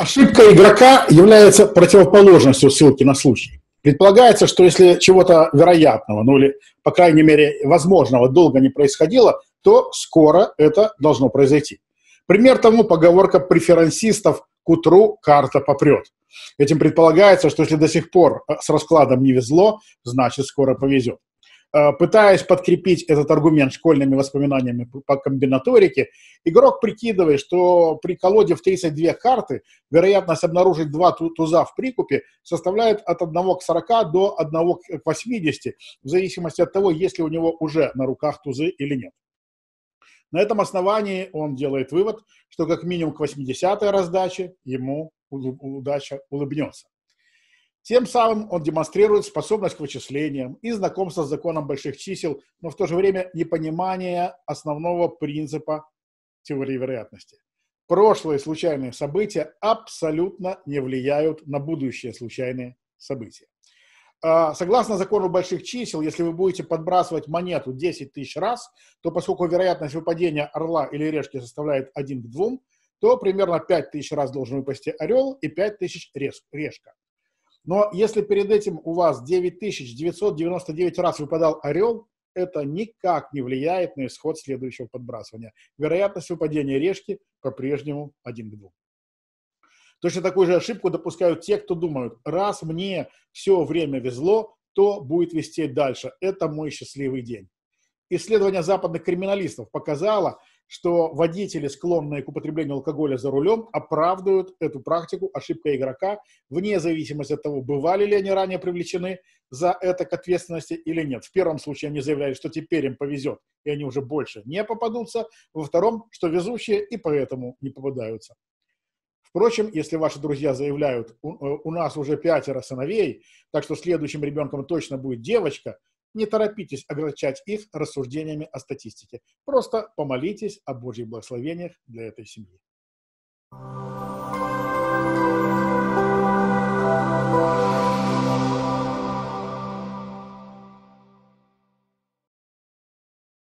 Ошибка игрока является противоположностью ссылки на случай. Предполагается, что если чего-то вероятного, ну или, по крайней мере, возможного долго не происходило, то скоро это должно произойти. Пример тому поговорка преферансистов «к утру карта попрет». Этим предполагается, что если до сих пор с раскладом не везло, значит скоро повезет. Э, пытаясь подкрепить этот аргумент школьными воспоминаниями по комбинаторике, игрок прикидывает, что при колоде в 32 карты вероятность обнаружить два туза в прикупе составляет от 1 к 40 до 1 к 80, в зависимости от того, есть ли у него уже на руках тузы или нет. На этом основании он делает вывод, что как минимум к 80-й раздаче ему удача улыбнется. Тем самым он демонстрирует способность к вычислениям и знакомство с законом больших чисел, но в то же время непонимание основного принципа теории вероятности. Прошлые случайные события абсолютно не влияют на будущие случайные события. А, согласно закону больших чисел, если вы будете подбрасывать монету 10 тысяч раз, то поскольку вероятность выпадения орла или решки составляет 1 к 2, то примерно 5 тысяч раз должен выпасть орел и 5 тысяч решка. Но если перед этим у вас 9999 раз выпадал орел, это никак не влияет на исход следующего подбрасывания. Вероятность выпадения решки по-прежнему 1 к 2. Точно такую же ошибку допускают те, кто думают, раз мне все время везло, то будет вести дальше. Это мой счастливый день. Исследование западных криминалистов показало, что водители, склонные к употреблению алкоголя за рулем, оправдывают эту практику ошибка игрока, вне зависимости от того, бывали ли они ранее привлечены за это к ответственности или нет. В первом случае они заявляют, что теперь им повезет, и они уже больше не попадутся. Во втором, что везущие и поэтому не попадаются. Впрочем, если ваши друзья заявляют, у, э, у нас уже пятеро сыновей, так что следующим ребенком точно будет девочка – не торопитесь огорчать их рассуждениями о статистике. Просто помолитесь о Божьих благословениях для этой семьи.